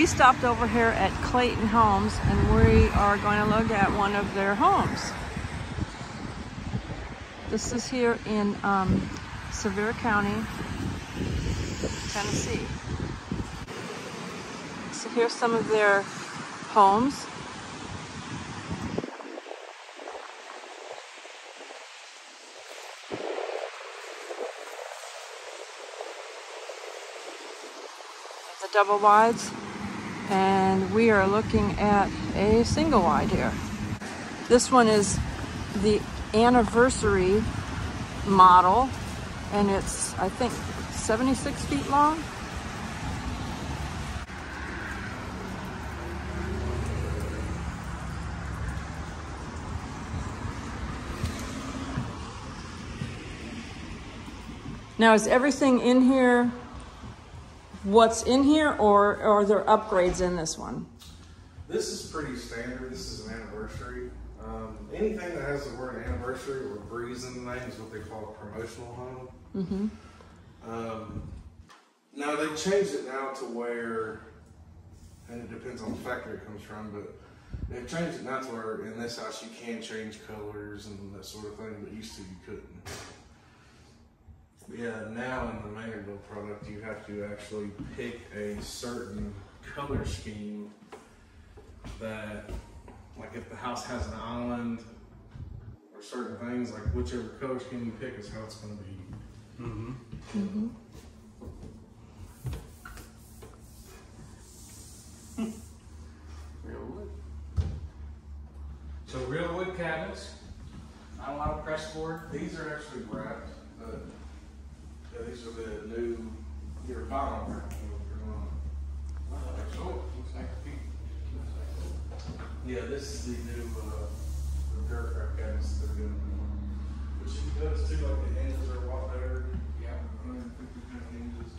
we stopped over here at Clayton Homes and we are going to look at one of their homes. This is here in um, Sevier County, Tennessee. So here's some of their homes. The double wides and we are looking at a single wide here. This one is the anniversary model and it's I think 76 feet long. Now is everything in here what's in here or, or are there upgrades in this one? This is pretty standard. This is an anniversary. Um, anything that has the word anniversary or breeze in the name is what they call a promotional home. Mm-hmm. Um, now they changed it now to where, and it depends on the factory it comes from, but they've changed it now to where in this house you can change colors and that sort of thing, but used to you couldn't. Yeah, now in the Maynardville product, you have to actually pick a certain color scheme that, like if the house has an island or certain things, like whichever color scheme you pick is how it's going to be. Mm-hmm. Real wood. So real wood cabinets, not a lot of press board. These are actually wrapped. Yeah, these are the new your vinyl wrap. Looks like a feet. Yeah, this is the new uh, the dirt wrap cabinets that they're doing. Which if you notice too, like the hinges are a lot better. Yeah. 150 pound hinges.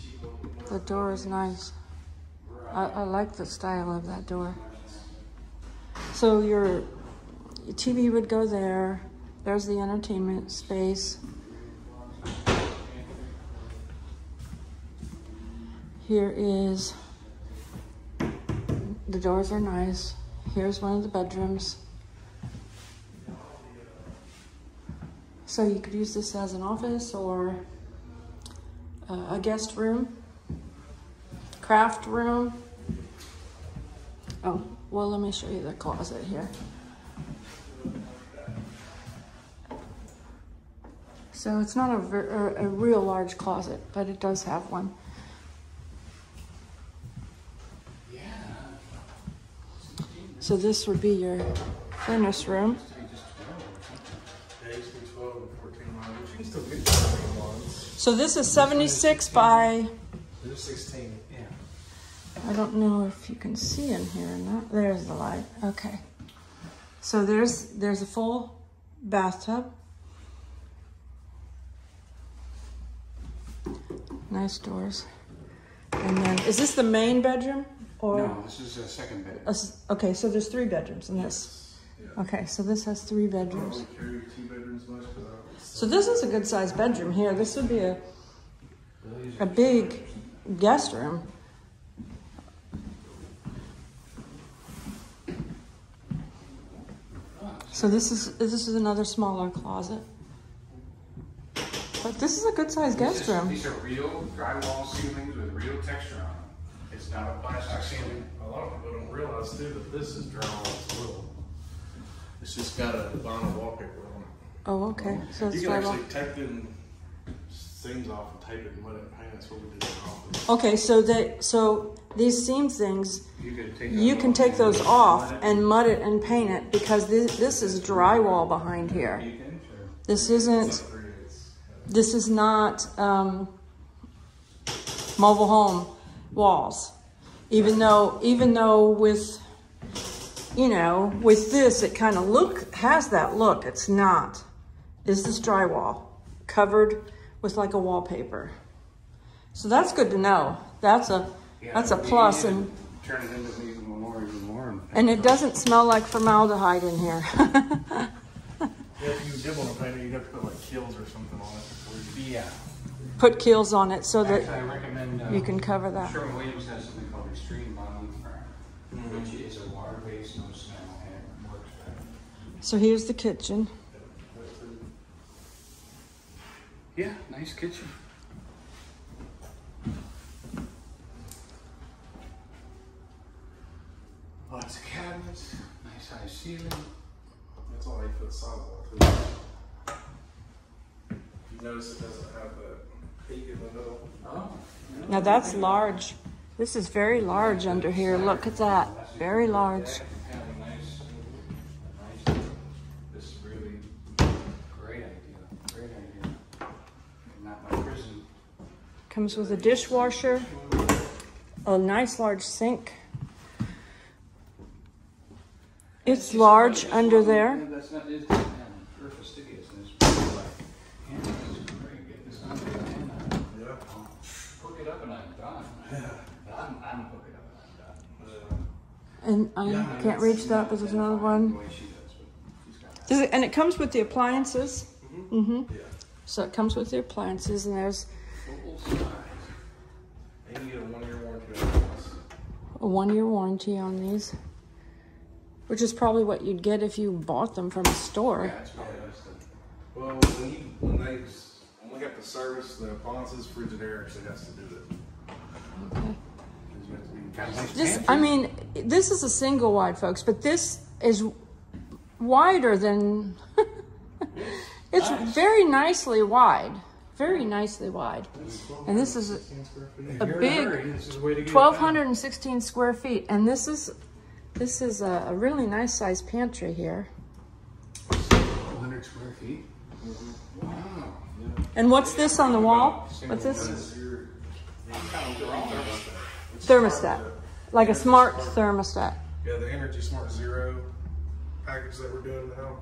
Cheap little- The door is nice. I, I like the style of that door. So your, your TV would go there. There's the entertainment space. Here is, the doors are nice. Here's one of the bedrooms. So you could use this as an office or a guest room, craft room. Oh, well, let me show you the closet here. So it's not a, a a real large closet, but it does have one. So this would be your furnace room. Yeah, it used to be 12 and 14 lines, but you can still get 14 lines. So this is 76 by, There's 16. Yeah. I don't know if you can see in here or not. There's the light. Okay. So there's there's a full bathtub. Nice doors. And then is this the main bedroom or No, this is a second bed. a s- okay, so there's three bedrooms in this. Yeah. Okay, so this has three bedrooms. carry two bedrooms much uh, So this is a good sized bedroom here. This would be a a big guest room. So this is this is another smaller closet. But this is a good sized guest room. These are real drywall ceilings with real texture on them. It's not a plastic Actually, a lot of people don't realize too that this is drywall as well. It's just got a vinyl wallpaper on it. Oh, okay. So it's You can drywall. actually take the seams off and tape it and let it paint. That's what we did in the office. Okay, so they so these seam things You can take. you those can off take those and off mud it. and mud it and paint it because this this is drywall behind here. You can, sure. This isn't It's like three eighths. this is not um, mobile home walls even though even though with you know with this it kind of look has that look it's not is this drywall covered with like a wallpaper so that's good to know that's a Yeah, that's a plus and Turn it into even more, even more. and it doesn't smell like formaldehyde in here Yeah, if you did want to paint it, you'd have to put like Kilz or something on it. Yeah. Put keels on it so Actually, that I recommend. Uh, you can cover that. Sherwin Williams has something called Extreme Bonding Firm, mm-hmm. which is a water-based, no smell, and works better. So here's the kitchen. Yeah, nice kitchen. Lots of cabinets, nice high ceiling. That's all eight foot sidewall too. You notice it doesn't have that peak in the middle. Oh. Now that's large. This is very large under here. Look at that. Very large. Deck and have a nice, nice, this is really great idea, great idea. Not my prison. Comes with a dishwasher, a nice large sink. It's large under there. Yeah, That's not, it's, yeah, very fastidious, and it's really like, yeah, this is great, get this under the hand, Yeah. I'll hook it up and I'm done. I'm, I'm hook it up and I'm done. And I can't reach that, but there's another one. The way she does, but she's got Does it, and it comes with the appliances. Mm-hmm. Yeah. So it comes with the appliances, and there's. And you get a one year warranty on this. a one-year warranty on these, which is probably what you'd get if you bought them from a Yeah, store. it's probably best. Well, when you, when they, s- when we have to service the appliances, Frigidaire actually has to do it. Okay. 'Cause you have to be- Got a nice This. I mean, this is a single wide, folks, but this is wider than. it's Nice. very nicely wide, very nicely wide, and this is Ten square feet. If a big hurry, this is the way to get it twelve done. hundred and sixteen square feet, and this is this is a, a really nice sized pantry here. 200 square feet? Mm-hmm. Wow. And what's this on the wall? What's this? Thermostat, like a smart thermostat. Yeah, the Energy Smart Zero package that we're doing now.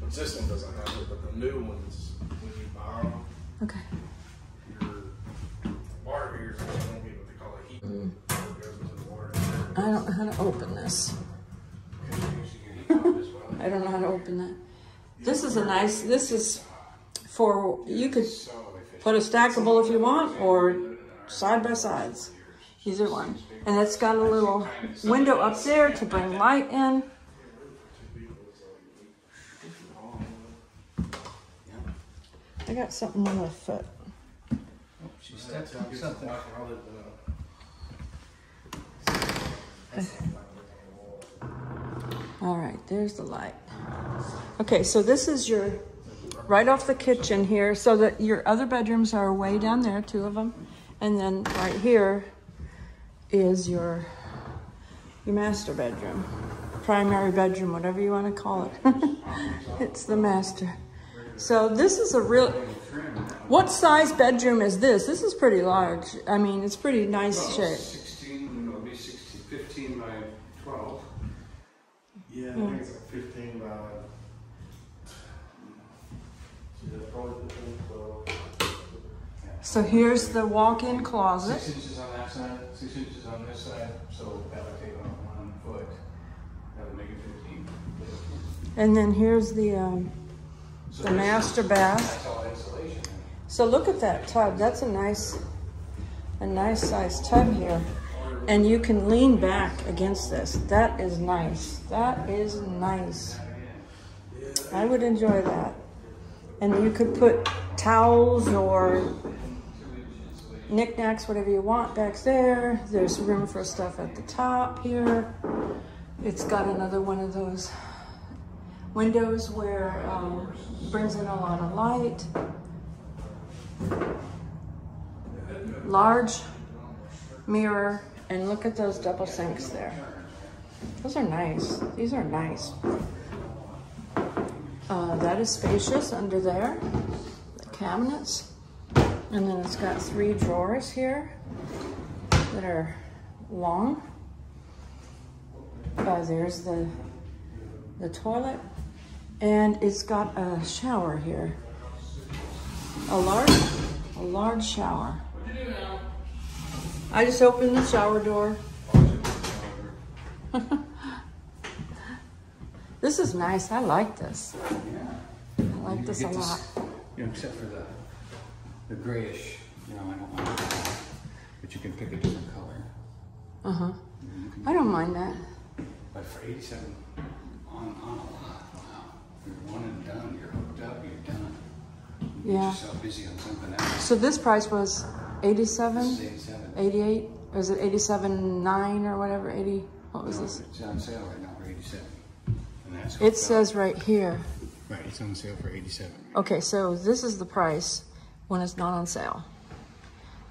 But this one doesn't have it, but the new ones, when you buy them, Okay. your water heaters are gonna be what they call a heat. Mm. It goes into the water. I don't know how to open this. I don't know how to open that. This is a nice. This is for you could put a stackable if you want, or side by sides. Either one. And it's got a little window up there to bring light in. I got something on my foot. She stepped on something. All right, there's the light. Okay, so this is your right off the kitchen here, so that your other bedrooms are way down there, two of them, and then right here is your your master bedroom, primary bedroom, whatever you want to call it. it's the master. So this is a real. What size bedroom is this? This is pretty large. I mean, it's pretty nice shape. 16, it'll be 16, 15 by 12. Yeah, I think it's like fifteen by. Yeah, probably fifteen, twelve. So here's the walk-in closet. Six inches on that side, six inches on this side, so that would take off one foot. That would make it 15. And then here's the um, So the master bath. That's all insulation. So look at that tub. That's a nice, a nice sized tub here. And you can lean back against this. That is nice. That is nice. I would enjoy that. And you could put towels or knickknacks, whatever you want back there. There's room for stuff at the top here. It's got another one of those windows where um, brings in a lot of light. Large mirror, and look at those double sinks there. Those are nice. These are nice. Uh, that is spacious under there. The cabinets. And then it's got three drawers here that are long. Uh, there's the the toilet, and it's got a shower here. A large, a large shower. I just opened the shower door. This is nice. I like this. Yeah. I like this a lot. This, you know, except for the the grayish. You know, I don't mind. But you can pick a different color. Uh huh. I don't mind that. But for 87, on, on a lot. Wow. You're one and done. You're hooked up. You're done. You yeah. so busy on something else. So this price was 87? 87. 88? Or is it 9 or whatever? 80? What was no, this? It's on sale right now for 87 sale. It says right here. Right, it's on sale for 87. Okay, so this is the price when it's not on sale.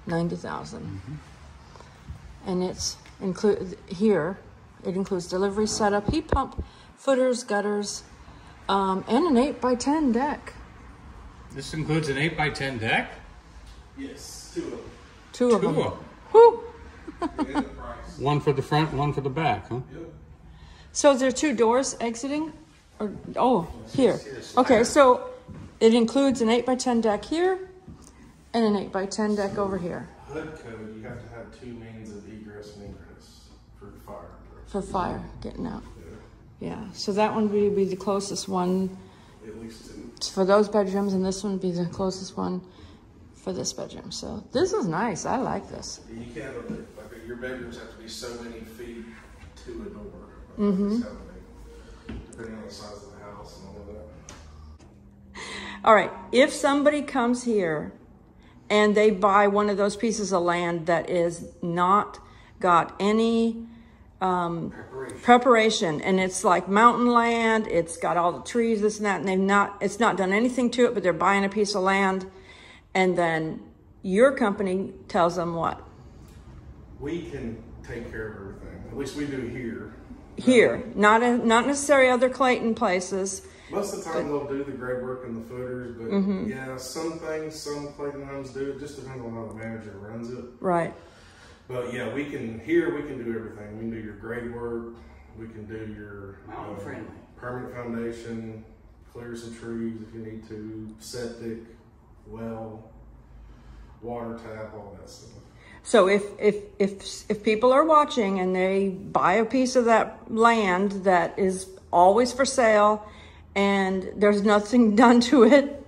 90,000. Mm -hmm. And it's include here, it includes delivery setup, heat pump, footers, gutters, um, and an 8 by 10 deck. This includes an 8 by 10 deck? Yes, two of them. Two of two them. Of them. Woo! one for the front, one for the back, huh? Yep. So there are two doors exiting? Or oh, here. Okay, so it includes an eight by ten deck here and an eight by ten deck over here HUD code, you have to have two means of egress and egress for fire. for fire getting out. Yeah, Yeah. So that one would be the closest one At least for those bedrooms, and this one would be the closest one for this bedroom. So this is nice. I like this. You can't, like, your bedrooms have to be so many feet to a door. Mm-hmm. All right. If somebody comes here and they buy one of those pieces of land that is not got any Preparation. preparation and it's like mountain land it's got all the trees this and that and they've not it's not done anything to it but they're buying a piece of land and then your company tells them what We can take care of everything, at least we do here. Here not a, not necessarily other clayton places Most of the time they'll do the grade work and the footers, but Mm-hmm. yeah, some things, some Clayton homes do. It just depends on how the manager runs it. right But yeah, we can here. We can do everything. We can do your grade work. We can do your Mountain uh, friendly. permanent foundation, clear some trees if you need to, septic, well, water tap, all that stuff. So if if if if people are watching and they buy a piece of that land that is always for sale and there's nothing done to it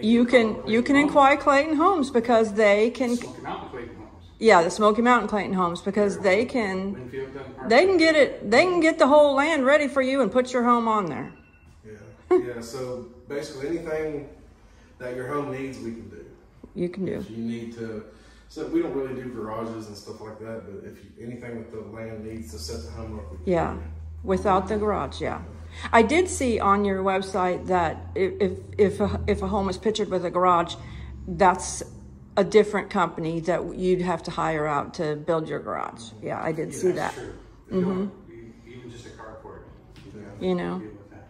you can you can inquire clayton homes because they can Smoky Mountain Clayton Homes. Yeah, the Smoky Mountain Clayton Homes because they can Winfield Dunn Park. they can get it they can get the whole land ready for you and put your home on there. Yeah, yeah. So basically, anything that your home needs, we can do. You can do. You need to, so we don't really do garages and stuff like that. But if you, anything that the land needs to set the home up, we Yeah. do. Without the garage, yeah. I did see on your website that if if if a, if a home is pictured with a garage, that's a different company that you'd have to hire out to build your garage. Yeah, I did Yeah, see that's that. true. If you you- Even just a carport. you You know. that.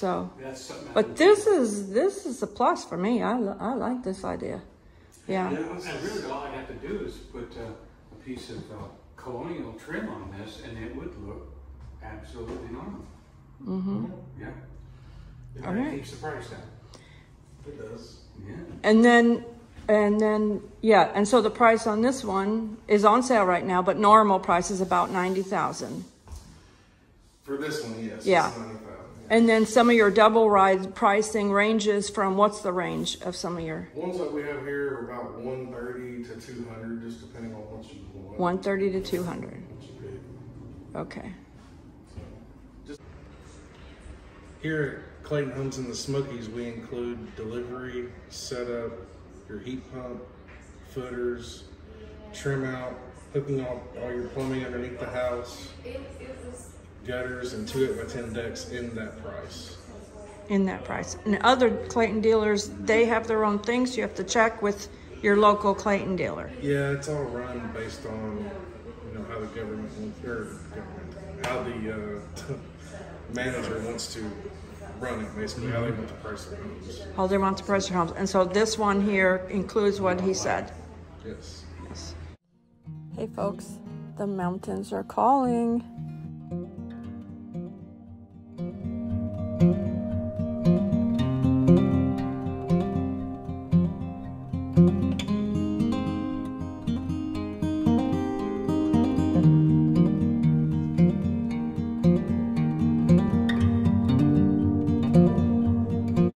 So, That's but this is this is a plus for me. I I like this idea. Yeah. Yeah, And really, all I have to do is put uh, a piece of uh, colonial trim on this, and it would look absolutely normal. Mm-hmm. Yeah. It, And right. it keeps the price down. it does. Yeah. And then, and then, yeah, and so the price on this one is on sale right now, but normal price is about ninety thousand. For this one, yes. Yeah. It's 90,000, yeah. And then some of your double ride pricing ranges from, what's the range of some of your, Ones that we have here are about 130 to 200, just depending on what you want. one thirty to two hundred? What you pick. Okay. Here at Clayton Homes in the Smokies, we include delivery, setup, your heat pump, footers, trim out, hooking up all your plumbing underneath the house, gutters, and two 8 by 10 decks in that price. In that price. And other Clayton dealers, they have their own things. You have to check with your local Clayton dealer. Yeah, it's all run based on you know how the government or government, how the uh, manager wants to run it, basically how they want to price their homes. How they want to price your homes. And so this one here includes what he said. Yes. Yes. Hey folks, the mountains are calling.